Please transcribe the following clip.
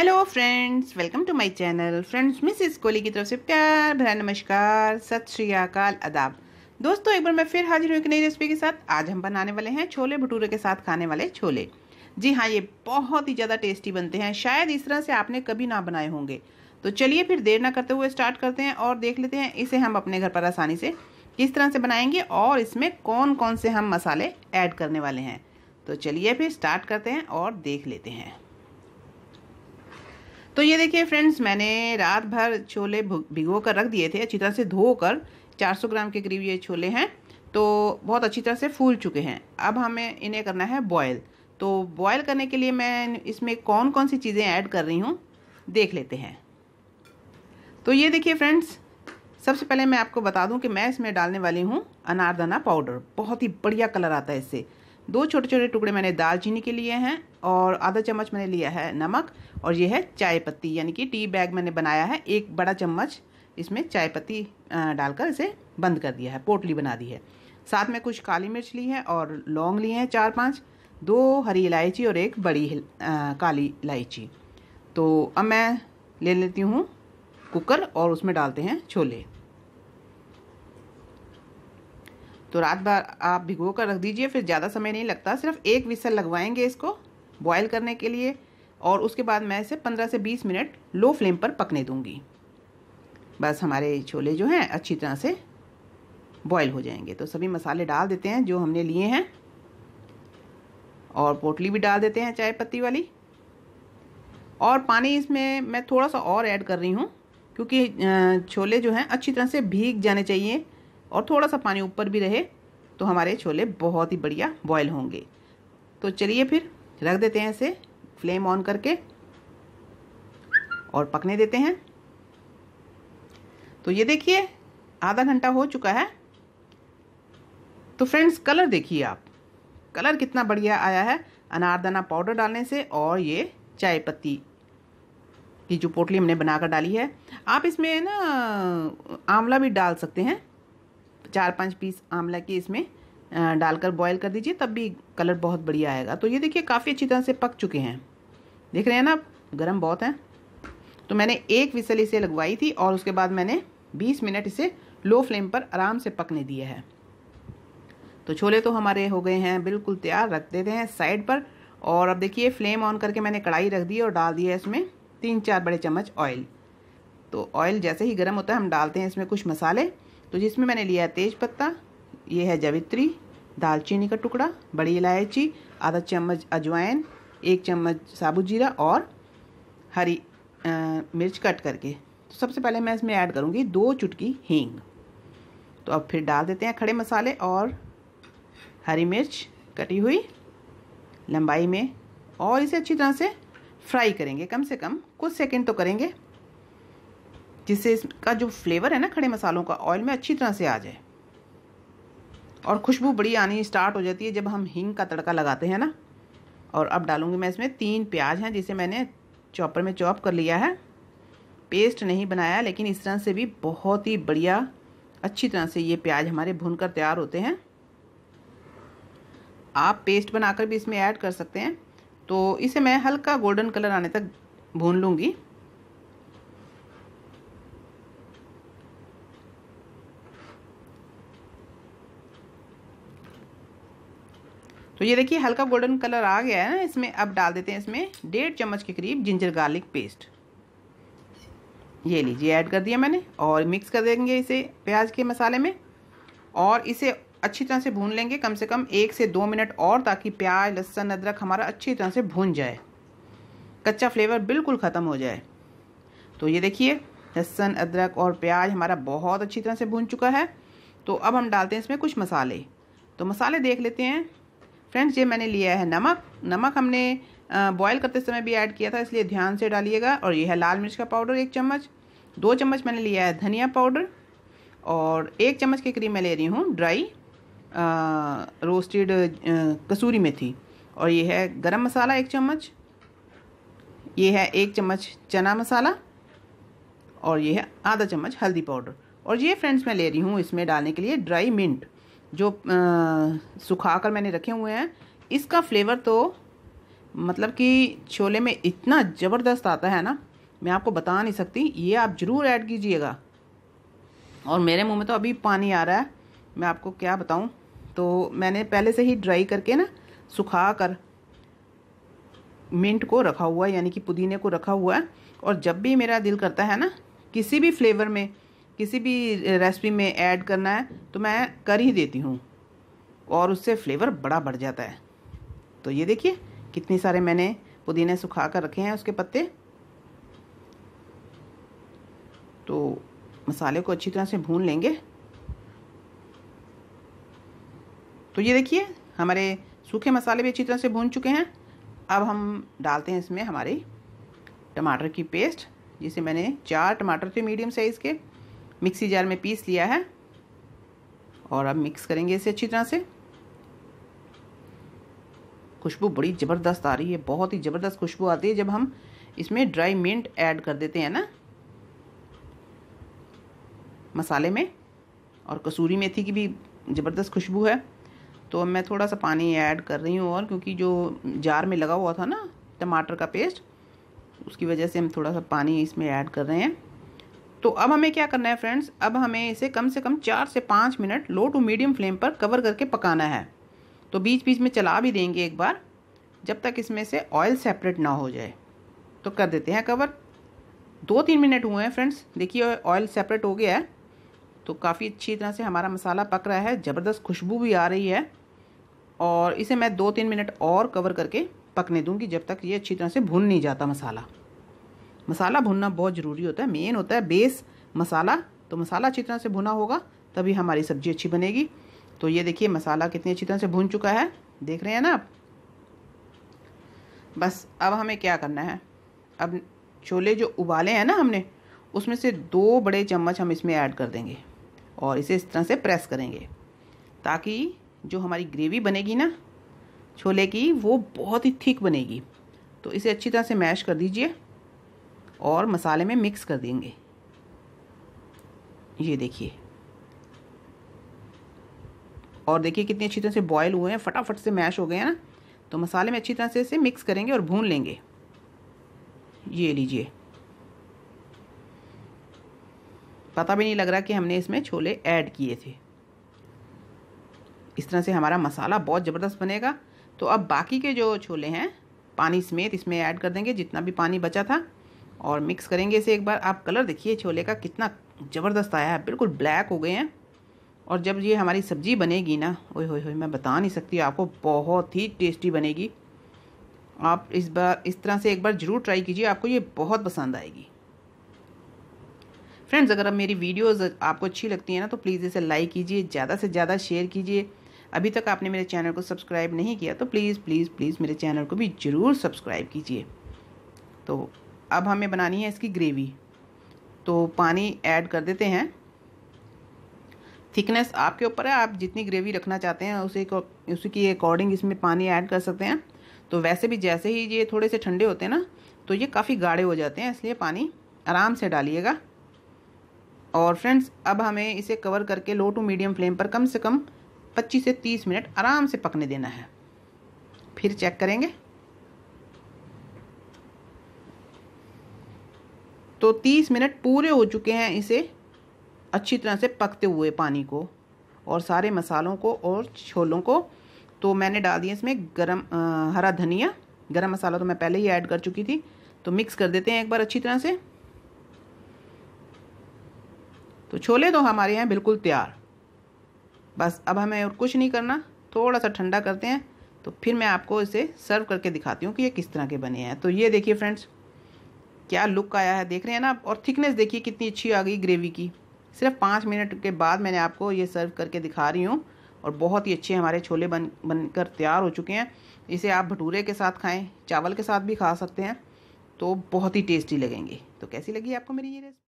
Hello friends welcome to my channel friends Miss Kohli की तरफ़ से प्यार भरा नमस्कार। सत श्री अकाल अदाब दोस्तों, एक बार मैं फिर हाजिर हूँ एक नई रेसिपी के साथ। आज हम बनाने वाले हैं छोले भटूरे के साथ खाने वाले छोले। जी हाँ ये बहुत ही ज़्यादा टेस्टी बनते हैं। शायद इस तरह से आपने कभी ना बनाए होंगे। तो चलिए फिर देर ना करते हुए स्टार्ट करते हैं और देख लेते हैं इसे हम अपने घर पर आसानी से किस तरह से बनाएँगे और इसमें कौन कौन से हम मसाले ऐड करने वाले हैं। तो चलिए फिर स्टार्ट करते हैं और देख लेते हैं। तो ये देखिए फ्रेंड्स मैंने रात भर छोले भिगो कर रख दिए थे। अच्छी तरह से धोकर 400 ग्राम के करीब ये छोले हैं। तो बहुत अच्छी तरह से फूल चुके हैं। अब हमें इन्हें करना है बॉयल तो बॉयल करने के लिए मैं इसमें कौन कौन सी चीज़ें ऐड कर रही हूँ, देख लेते हैं। तो ये देखिए फ्रेंड्स सबसे पहले मैं आपको बता दूँ कि मैं इसमें डालने वाली हूँ अनारदाना पाउडर बहुत ही बढ़िया कलर आता है इससे। दो छोटे छोटे टुकड़े मैंने दालचीनी के लिए हैं और आधा चम्मच मैंने लिया है नमक और ये है चाय पत्ती यानी कि टी बैग मैंने बनाया है। एक बड़ा चम्मच इसमें चाय पत्ती डालकर इसे बंद कर दिया है पोटली बना दी है। साथ में कुछ काली मिर्च ली है और लौंग लिए हैं चार पाँच दो हरी इलायची और एक बड़ी आ, काली इलायची। तो अब मैं ले लेती हूँ कुकर और उसमें डालते हैं छोले। तो रात भर आप भिगो कर रख दीजिए, फिर ज़्यादा समय नहीं लगता। सिर्फ़ एक विसल लगवाएँगे इसको बॉयल करने के लिए, और उसके बाद मैं इसे 15 से 20 मिनट लो फ्लेम पर पकने दूँगी। बस हमारे छोले जो हैं, अच्छी तरह से बॉयल हो जाएँगे। तो सभी मसाले डाल देते हैं जो हमने लिए हैं, और पोटली भी डाल देते हैं चाय पत्ती वाली। और पानी इसमें मैं थोड़ा सा और ऐड कर रही हूँ, क्योंकि छोले जो हैं अच्छी तरह से भीग जाने चाहिए। और थोड़ा सा पानी ऊपर भी रहे तो हमारे छोले बहुत ही बढ़िया बॉयल होंगे। तो चलिए फिर, रख देते हैं इसे फ्लेम ऑन करके, और पकने देते हैं। तो ये देखिए, आधा घंटा हो चुका है। तो फ्रेंड्स कलर देखिए आप। कलर कितना बढ़िया आया है, अनारदाना पाउडर डालने से और ये चाय पत्ती की जो पोटली हमने बनाकर डाली है। आप इसमें ना, आंवला भी डाल सकते हैं। चार पाँच पीस आंवला के इसमें डालकर बॉईल कर दीजिए, तब भी कलर बहुत बढ़िया आएगा। तो ये देखिए, काफ़ी अच्छी तरह से पक चुके हैं। देख रहे हैं ना, गर्म बहुत है। तो मैंने एक विसल इसे लगवाई थी और उसके बाद मैंने 20 मिनट इसे लो फ्लेम पर आराम से पकने दिया है। तो छोले तो हमारे हो गए हैं, बिल्कुल तैयार रख देते हैं साइड पर। और अब देखिए, फ्लेम ऑन करके मैंने कढ़ाई रख दी और डाल दिया है इसमें तीन चार बड़े चम्मच ऑयल। तो ऑयल जैसे ही गर्म होता है, हम डालते हैं इसमें कुछ मसाले। तो जिसमें मैंने लिया तेज पत्ता ये है जवित्री दालचीनी का टुकड़ा बड़ी इलायची आधा चम्मच अजवाइन एक चम्मच साबुत जीरा और हरी आ, मिर्च कट करके। तो सबसे पहले मैं इसमें ऐड करूँगी दो चुटकी हींग। तो अब फिर डाल देते हैं खड़े मसाले और हरी मिर्च कटी हुई लंबाई में और इसे अच्छी तरह से फ्राई करेंगे। कम से कम कुछ सेकंड तो करेंगे। जिससे इसका जो फ्लेवर है ना खड़े मसालों का ऑयल में अच्छी तरह से आ जाए। और खुशबू बड़ी आनी स्टार्ट हो जाती है जब हम हींग का तड़का लगाते हैं ना। और अब डालूँगी मैं इसमें तीन प्याज हैं जिसे मैंने चॉपर में चॉप कर लिया है। पेस्ट नहीं बनाया, लेकिन इस तरह से भी बहुत ही बढ़िया, अच्छी तरह से ये प्याज हमारे भून कर तैयार होते हैं। आप पेस्ट बनाकर भी इसमें ऐड कर सकते हैं। तो इसे मैं हल्का गोल्डन कलर आने तक भून लूँगी। तो ये देखिए हल्का गोल्डन कलर आ गया है। ना इसमें अब डाल देते हैं इसमें डेढ़ चम्मच के करीब जिंजर गार्लिक पेस्ट। ये लीजिए ऐड कर दिया मैंने और मिक्स कर देंगे इसे प्याज के मसाले में। और इसे अच्छी तरह से भून लेंगे, कम से कम एक से दो मिनट और, ताकि प्याज, लहसन, अदरक हमारा अच्छी तरह से भून जाए। कच्चा फ्लेवर बिल्कुल ख़त्म हो जाए। तो ये देखिए, लहसन, अदरक और प्याज हमारा बहुत अच्छी तरह से भून चुका है। तो अब हम डालते हैं इसमें कुछ मसाले। तो मसाले देख लेते हैं। फ्रेंड्स, ये मैंने लिया है नमक। नमक हमने बॉयल करते समय भी ऐड किया था, इसलिए ध्यान से डालिएगा। और ये है लाल मिर्च का पाउडर एक चम्मच। दो चम्मच मैंने लिया है धनिया पाउडर और एक चम्मच के करीब मैं ले रही हूँ ड्राई रोस्टेड कसूरी मेथी। और ये है गरम मसाला एक चम्मच। ये है एक चम्मच चना मसाला और ये है आधा चम्मच हल्दी पाउडर और ये फ्रेंड्स मैं ले रही हूँ इसमें डालने के लिए ड्राई मिंट जो सुखा कर मैंने रखे हुए हैं, इसका फ्लेवर तो मतलब कि छोले में इतना ज़बरदस्त आता है ना, मैं आपको बता नहीं सकती, ये आप ज़रूर ऐड कीजिएगा। और मेरे मुँह में तो अभी पानी आ रहा है, मैं आपको क्या बताऊँ तो मैंने पहले से ही ड्राई करके ना सुखा कर मिंट को रखा हुआ है, यानी कि पुदीने को रखा हुआ है, और जब भी मेरा दिल करता है ना, किसी भी फ्लेवर में किसी भी रेसिपी में ऐड करना है तो मैं कर ही देती हूँ। और उससे फ्लेवर बड़ा बढ़ जाता है। तो ये देखिए, कितने सारे मैंने पुदीने सुखा कर रखे हैं उसके पत्ते। तो मसाले को अच्छी तरह से भून लेंगे। तो ये देखिए, हमारे सूखे मसाले भी अच्छी तरह से भून चुके हैं। अब हम डालते हैं इसमें हमारी टमाटर की पेस्ट जिसे मैंने चार टमाटर थे मीडियम साइज़ के। मिक्सी जार में पीस लिया है और अब मिक्स करेंगे इसे अच्छी तरह से। खुशबू बड़ी ज़बरदस्त आ रही है, बहुत ही ज़बरदस्त खुशबू आती है जब हम इसमें ड्राई मिंट ऐड कर देते हैं ना। मसाले में और कसूरी मेथी की भी ज़बरदस्त खुशबू है। तो मैं थोड़ा सा पानी ऐड कर रही हूँ और क्योंकि जो जार में लगा हुआ था ना टमाटर का पेस्ट उसकी वजह से हम थोड़ा सा पानी इसमें ऐड कर रहे हैं। तो अब हमें क्या करना है फ्रेंड्स अब हमें इसे कम से कम चार से पाँच minute low to medium flame पर कवर करके पकाना है। तो बीच बीच में चला भी देंगे एक बार, जब तक इसमें से ऑयल सेपरेट ना हो जाए। तो कर देते हैं कवर दो तीन मिनट हुए हैं फ्रेंड्स देखिए ऑयल सेपरेट हो गया है। तो काफ़ी अच्छी तरह से हमारा मसाला पक रहा है। ज़बरदस्त खुशबू भी आ रही है। और इसे मैं दो तीन मिनट और कवर करके पकने दूँगी, जब तक ये अच्छी तरह से भुन नहीं जाता मसाला। मसाला भुनना बहुत ज़रूरी होता है। मेन होता है बेस मसाला। तो मसाला अच्छी तरह से भुना होगा, तभी हमारी सब्ज़ी अच्छी बनेगी। तो ये देखिए, मसाला कितनी अच्छी तरह से भुन चुका है। देख रहे हैं ना आप? बस, अब हमें क्या करना है? अब छोले जो उबाले हैं ना हमने, उसमें से दो बड़े चम्मच हम इसमें ऐड कर देंगे और इसे इस तरह से प्रेस करेंगे। ताकि जो हमारी ग्रेवी बनेगी ना, छोले की, वो बहुत ही थिक बनेगी। तो इसे अच्छी तरह से मैश कर दीजिए। और मसाले में मिक्स कर देंगे। ये देखिए। और देखिए कितनी अच्छी तरह से बॉयल हुए हैं, फटाफट से मैश हो गए हैं ना। तो मसाले में अच्छी तरह से इसे मिक्स करेंगे और भून लेंगे। ये लीजिए। पता भी नहीं लग रहा कि हमने इसमें छोले ऐड किए थे। इस तरह से हमारा मसाला बहुत ज़बरदस्त बनेगा। तो अब बाकी के जो छोले हैं, पानी समेत इसमें ऐड कर देंगे, जितना भी पानी बचा था। और मिक्स करेंगे इसे एक बार। आप कलर देखिए, छोले का कितना ज़बरदस्त आया है। बिल्कुल ब्लैक हो गए हैं। और जब ये हमारी सब्ज़ी बनेगी ना, ओए होए होए, मैं बता नहीं सकती, आपको बहुत ही टेस्टी बनेगी। आप इस बार, इस तरह से एक बार ज़रूर ट्राई कीजिए, आपको ये बहुत पसंद आएगी। फ्रेंड्स अगर अब मेरी वीडियोस आपको अच्छी लगती है ना तो प्लीज़ इसे लाइक कीजिए, ज़्यादा से ज़्यादा शेयर कीजिए। अभी तक आपने मेरे चैनल को सब्सक्राइब नहीं किया तो प्लीज़ प्लीज़ प्लीज़ मेरे चैनल को भी ज़रूर सब्सक्राइब कीजिए। तो अब हमें बनानी है इसकी ग्रेवी। तो पानी ऐड कर देते हैं। थिकनेस आपके ऊपर है, आप जितनी ग्रेवी रखना चाहते हैं, उसी को उसी की अकॉर्डिंग इसमें पानी ऐड कर सकते हैं। तो वैसे भी जैसे ही ये थोड़े से ठंडे होते हैं ना तो ये काफ़ी गाढ़े हो जाते हैं, इसलिए पानी आराम से डालिएगा। और फ्रेंड्स, अब हमें इसे कवर करके लो टू मीडियम फ्लेम पर कम से कम 25 से 30 मिनट आराम से पकने देना है। फिर चेक करेंगे। तो 30 मिनट पूरे हो चुके हैं इसे अच्छी तरह से पकते हुए पानी को और सारे मसालों को और छोलों को। तो मैंने डाल दिया इसमें गरम आ, हरा धनिया। गरम मसाला तो मैं पहले ही ऐड कर चुकी थी। तो मिक्स कर देते हैं एक बार अच्छी तरह से। तो छोले तो हमारे यहाँ बिल्कुल तैयार। बस अब हमें और कुछ नहीं करना थोड़ा सा ठंडा करते हैं। तो फिर मैं आपको इसे सर्व करके दिखाती हूँ कि ये किस तरह के बने हैं। तो ये देखिए फ्रेंड्स क्या लुक आया है? देख रहे हैं ना और थिकनेस देखिए कितनी अच्छी आ गई ग्रेवी की। सिर्फ़ पाँच मिनट के बाद मैंने आपको ये सर्व करके दिखा रही हूँ। और बहुत ही अच्छे हमारे छोले बन, बनकर तैयार हो चुके हैं। इसे आप भटूरे के साथ खाएँ, चावल के साथ भी खा सकते हैं। तो बहुत ही टेस्टी लगेंगे। तो कैसी लगी आपको मेरी ये रेसिपी